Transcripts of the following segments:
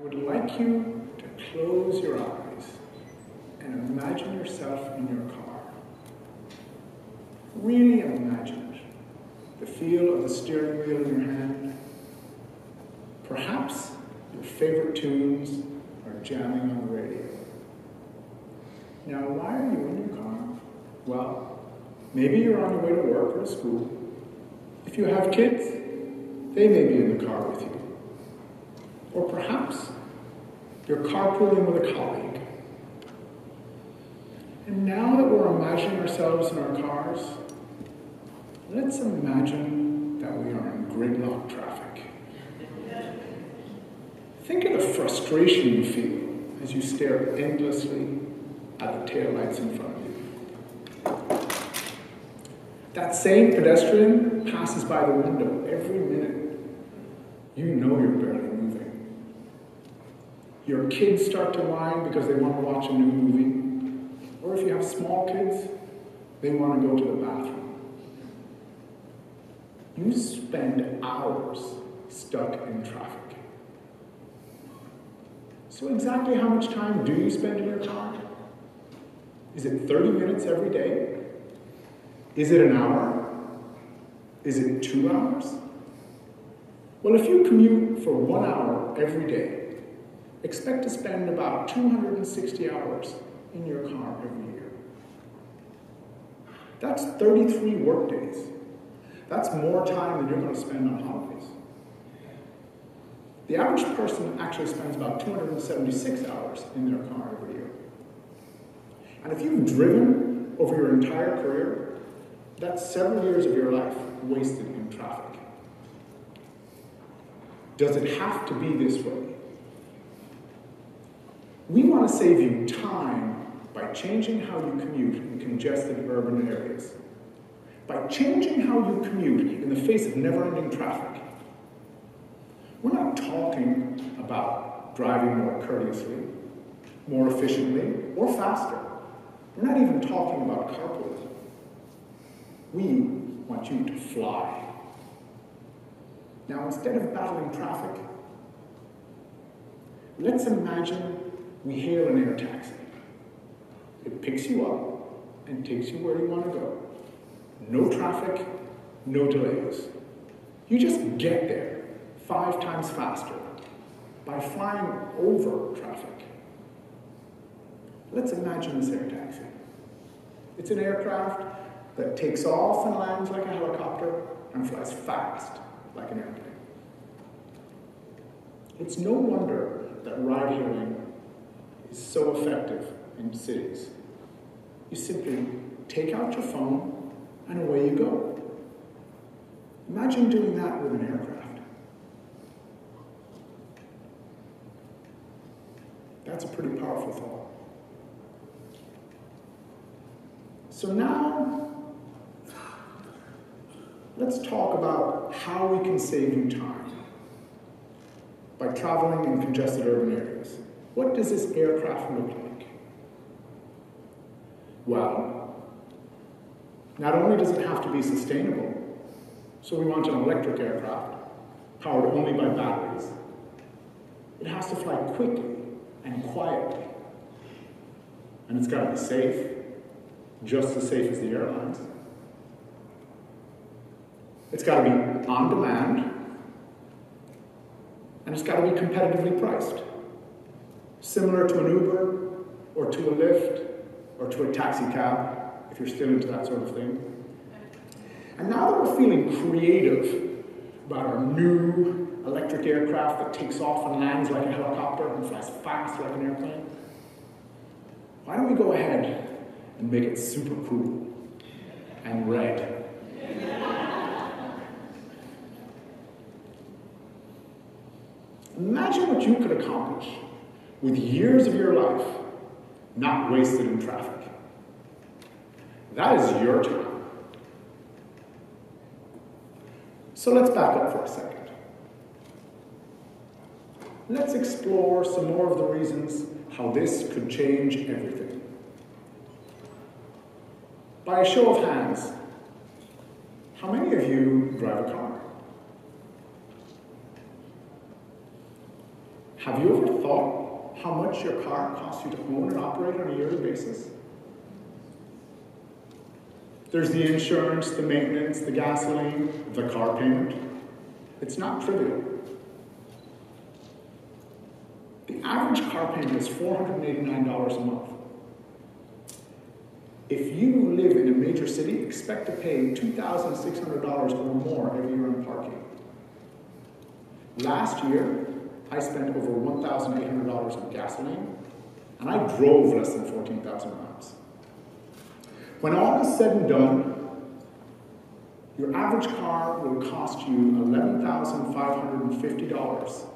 I would like you to close your eyes and imagine yourself in your car. Really imagine it. The feel of the steering wheel in your hand. Perhaps your favorite tunes are jamming on the radio. Now, why are you in your car? Well, maybe you're on your way to work or school. If you have kids, they may be in the car with you. Or perhaps you're carpooling with a colleague. And now that we're imagining ourselves in our cars, let's imagine that we are in gridlock traffic. Think of the frustration you feel as you stare endlessly at the taillights in front of you. That same pedestrian passes by the window every minute. You know you're barely moving. Your kids start to whine because they want to watch a new movie. Or if you have small kids, they want to go to the bathroom. You spend hours stuck in traffic. So, exactly how much time do you spend in your car? Is it 30 minutes every day? Is it an hour? Is it two hours? Well, if you commute for one hour every day, expect to spend about 260 hours in your car every year. That's 33 workdays. That's more time than you're going to spend on holidays. The average person actually spends about 276 hours in their car every year. And if you've driven over your entire career, that's seven years of your life wasted in traffic. Does it have to be this way? We want to save you time by changing how you commute in congested urban areas. By changing how you commute in the face of never ending traffic. We're not talking about driving more courteously, more efficiently, or faster. We're not even talking about carpooling. We want you to fly. Now, instead of battling traffic, let's imagine we hail an air taxi. It picks you up and takes you where you want to go. No traffic, no delays. You just get there five times faster by flying over traffic. Let's imagine this air taxi. It's an aircraft that takes off and lands like a helicopter and flies fast like an airplane. It's no wonder that ride hailing is so effective in cities. You simply take out your phone and away you go. Imagine doing that with an aircraft. That's a pretty powerful thought. So now, let's talk about how we can save you time by traveling in congested urban areas. What does this aircraft look like? Well, not only does it have to be sustainable, so we want an electric aircraft powered only by batteries, it has to fly quickly and quietly. And it's got to be safe just as safe as the airlines. It's got to be on demand, and it's got to be competitively priced, similar to an Uber or to a Lyft or to a taxi cab, if you're still into that sort of thing. And now that we're feeling creative about our new electric aircraft that takes off and lands like a helicopter and flies fast like an airplane, why don't we go ahead and make it super cool and red. Imagine what you could accomplish with years of your life not wasted in traffic. That is your time. So let's back up for a second. Let's explore some more of the reasons how this could change everything. By a show of hands, how many of you drive a car? Have you ever thought how much your car costs you to own and operate on a yearly basis? There's the insurance, the maintenance, the gasoline, the car payment. It's not trivial. The average car payment is $489 a month. If you live in a major city, expect to pay $2,600 or more every year in parking. Last year, I spent over $1,800 on gasoline, and I drove less than 14,000 miles. When all is said and done, your average car will cost you $11,550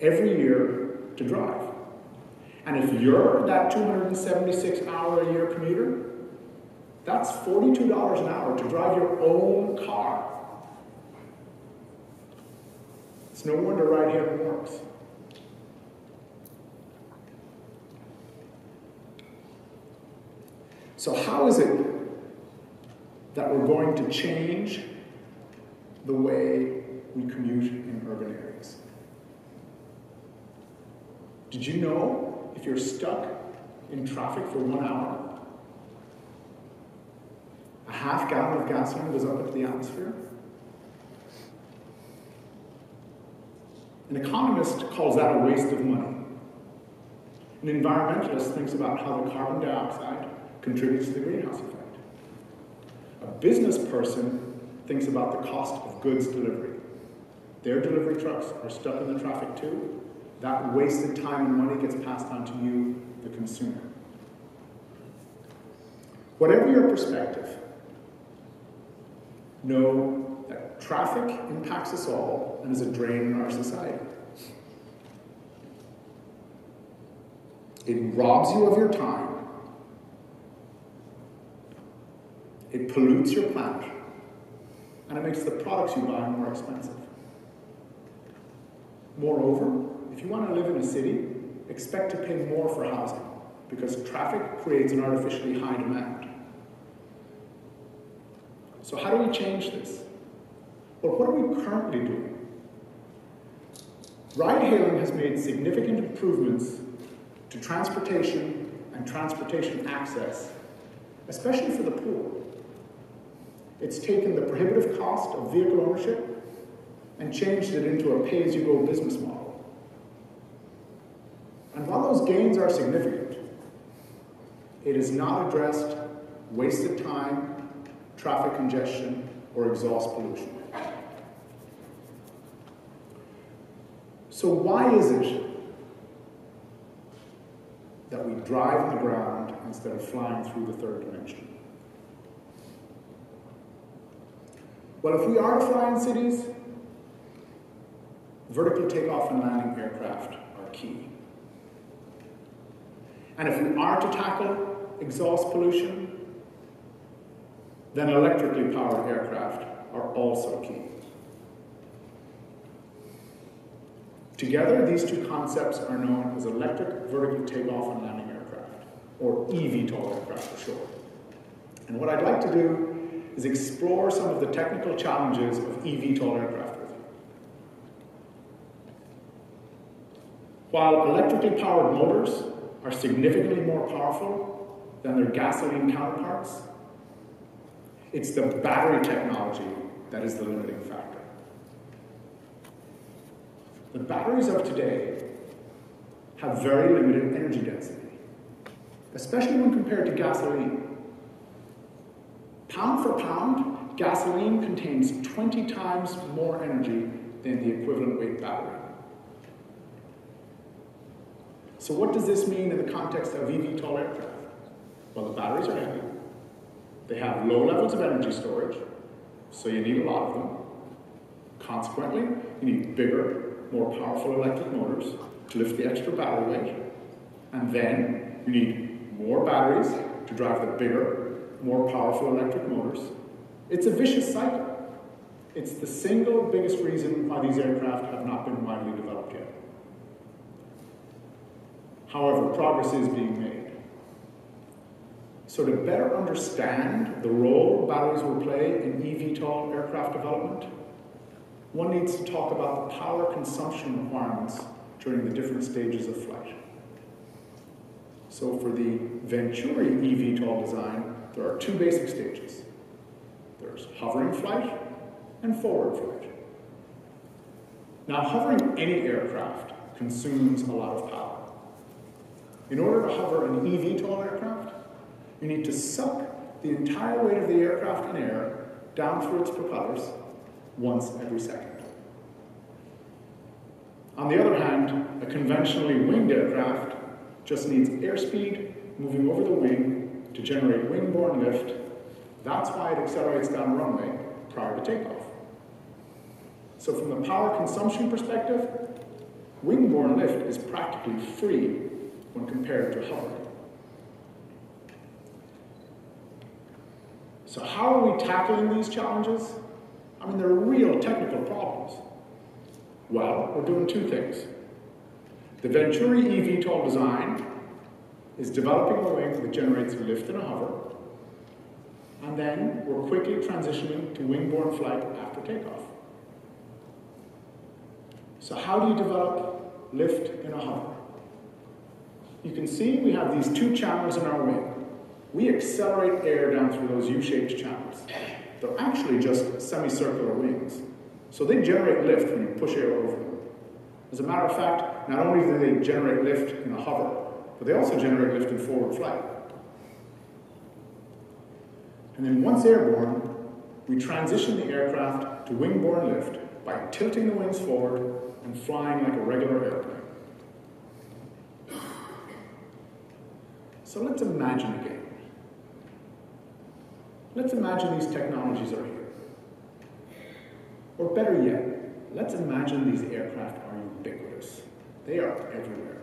every year to drive. And if you're that 276 hour a year commuter, that's $42 an hour to drive your own car. It's no wonder ride hailing works. So, how is it that we're going to change the way we commute in urban areas? Did you know if you're stuck in traffic for one hour, a half gallon of gasoline goes up into the atmosphere? An economist calls that a waste of money. An environmentalist thinks about how the carbon dioxide contributes to the greenhouse effect. A business person thinks about the cost of goods delivery. Their delivery trucks are stuck in the traffic too. That wasted time and money gets passed on to you, the consumer. Whatever your perspective, know traffic impacts us all and is a drain on our society. It robs you of your time It pollutes your planet. And it makes the products you buy more expensive. Moreover, if you want to live in a city, expect to pay more for housing because traffic creates an artificially high demand. So, how do we change this? Well, what are we currently doing? Ride hailing has made significant improvements to transportation and transportation access, especially for the poor. It's taken the prohibitive cost of vehicle ownership and changed it into a pay as you go business model. And while those gains are significant, it has not addressed wasted time, traffic congestion, or exhaust pollution. So, why is it that we drive on the ground instead of flying through the third dimension? Well, if we are to fly in cities, vertical takeoff and landing aircraft are key. And if we are to tackle exhaust pollution, then electrically powered aircraft are also key. Together, these two concepts are known as electric vertical takeoff and landing aircraft, or eVTOL aircraft for short. And what I'd like to do is explore some of the technical challenges of eVTOL aircraft with you. While electrically powered motors are significantly more powerful than their gasoline counterparts, it's the battery technology that is the limiting factor. The batteries of today have very limited energy density, especially when compared to gasoline. Pound for pound, gasoline contains 20 times more energy than the equivalent weight battery. So what does this mean in the context of eVTOL aircraft? Well, the batteries are heavy. They have low levels of energy storage, so you need a lot of them. Consequently, you need bigger, more powerful electric motors to lift the extra battery weight. And then you need more batteries to drive the bigger, more powerful electric motors. It's a vicious cycle. It's the single biggest reason why these aircraft have not been widely developed yet. However, progress is being made. So to better understand the role batteries will play in eVTOL aircraft development, one needs to talk about the power consumption requirements during the different stages of flight. So for the Venturi eVTOL design, there are two basic stages. There's hovering flight and forward flight. Now, hovering any aircraft consumes a lot of power. In order to hover an eVTOL aircraft, you need to suck the entire weight of the aircraft in air down through its propellers once every second. On the other hand, a conventionally winged aircraft just needs airspeed moving over the wing to generate wing-borne lift. That's why it accelerates down runway prior to takeoff. So from the power consumption perspective, wing-borne lift is practically free when compared to hovering. So how are we tackling these challenges? I mean, they're real technical problems. Well, we're doing two things. The Venturi eVTOL design is developing a wing that generates lift in a hover, and then we're quickly transitioning to wing-borne flight after takeoff. So how do you develop lift in a hover? You can see we have these two channels in our wing. We accelerate air down through those U-shaped channels. They're actually just semicircular wings. So they generate lift when you push air over them. As a matter of fact, not only do they generate lift in a hover, but they also generate lift in forward flight. And then once airborne, we transition the aircraft to wing-borne lift by tilting the wings forward and flying like a regular airplane. So let's imagine again. Let's imagine these technologies are here. Or better yet, let's imagine these aircraft are ubiquitous. They are everywhere.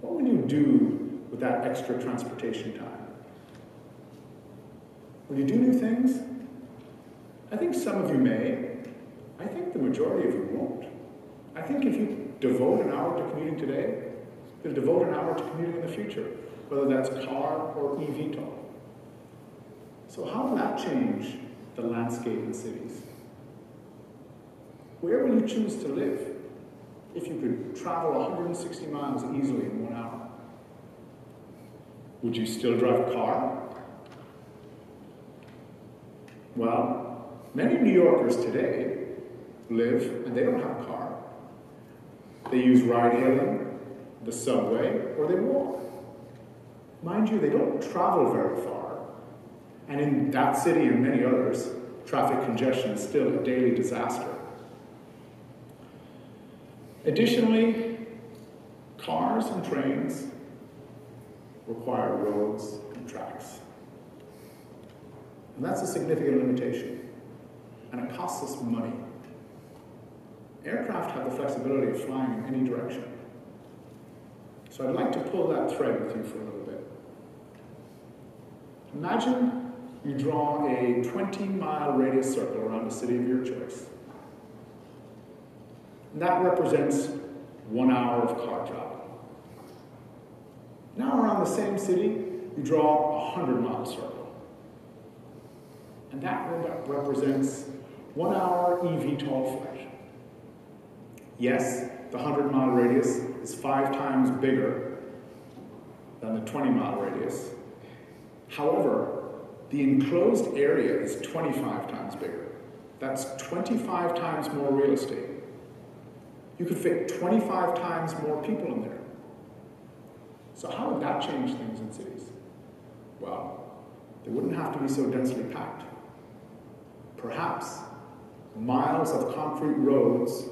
What would you do with that extra transportation time? Will you do new things? I think some of you may. I think the majority of you won't. I think if you devote an hour to commuting today, you'll devote an hour to commuting in the future, whether that's car or eVTOL. So how will that change the landscape in cities? Where will you choose to live if you could travel 160 miles easily in one hour? Would you still drive a car? Well, many New Yorkers today live and they don't have a car. They use ride hailing, the subway, or they walk. Mind you, they don't travel very far. And in that city and many others, traffic congestion is still a daily disaster. Additionally, cars and trains require roads and tracks. And that's a significant limitation. And it costs us money. Aircraft have the flexibility of flying in any direction. So I'd like to pull that thread with you for a little bit. Imagine you draw a 20 mile radius circle around the city of your choice. And that represents one hour of car travel. Now around the same city, you draw a 100 mile circle. And that represents one hour eVTOL flight. Yes, the 100 mile radius is five times bigger than the 20 mile radius. However, the enclosed area is 25 times bigger. That's 25 times more real estate. You could fit 25 times more people in there. So how would that change things in cities? Well, they wouldn't have to be so densely packed. Perhaps miles of concrete roads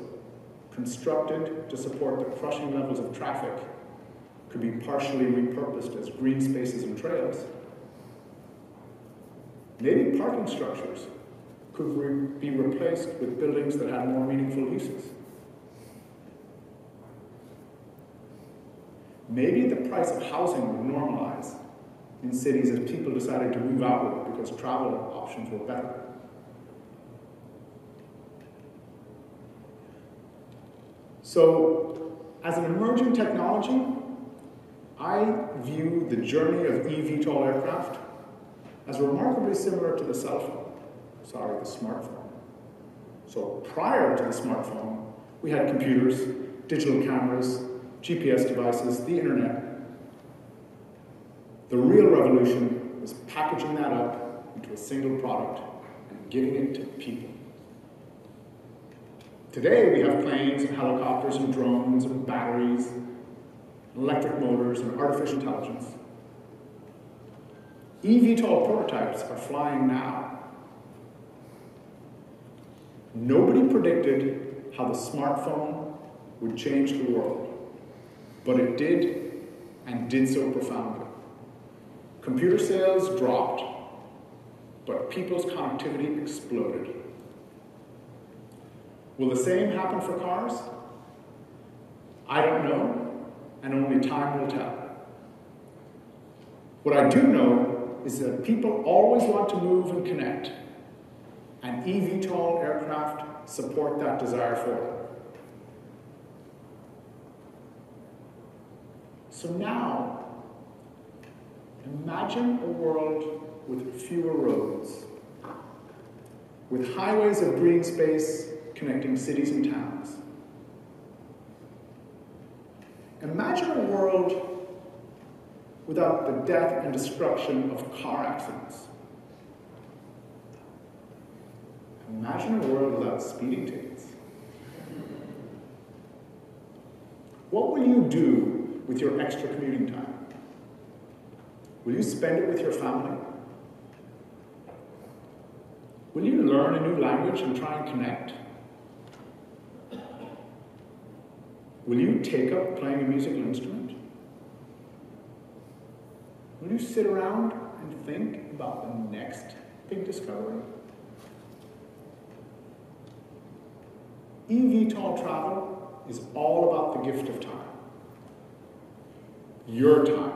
constructed to support the crushing levels of traffic could be partially repurposed as green spaces and trails. Maybe parking structures could re be replaced with buildings that had more meaningful uses. Maybe the price of housing would normalize in cities as people decided to move outward because travel options were better. So, as an emerging technology, I view the journey of eVTOL aircraft as remarkably similar to the cell phone, sorry, the smartphone. So prior to the smartphone, we had computers, digital cameras, GPS devices, the internet. The real revolution was packaging that up into a single product and giving it to people. Today we have planes and helicopters and drones and batteries, electric motors and artificial intelligence. eVTOL prototypes are flying now. Nobody predicted how the smartphone would change the world, but it did, and did so profoundly. Computer sales dropped, but people's connectivity exploded. Will the same happen for cars? I don't know, and only time will tell. What I do know is that people always want to move and connect, and eVTOL aircraft support that desire for them. So now, imagine a world with fewer roads, with highways of green space connecting cities and towns. Imagine a world without the death and destruction of car accidents. Imagine a world without speeding tickets. What will you do with your extra commuting time? Will you spend it with your family? Will you learn a new language and try and connect? Will you take up playing a musical instrument? Will you sit around and think about the next big discovery? eVTOL travel is all about the gift of time. Your time.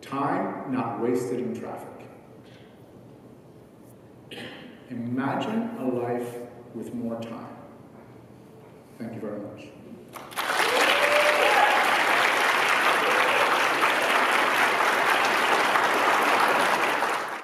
Time not wasted in traffic. Imagine a life with more time. Thank you very much.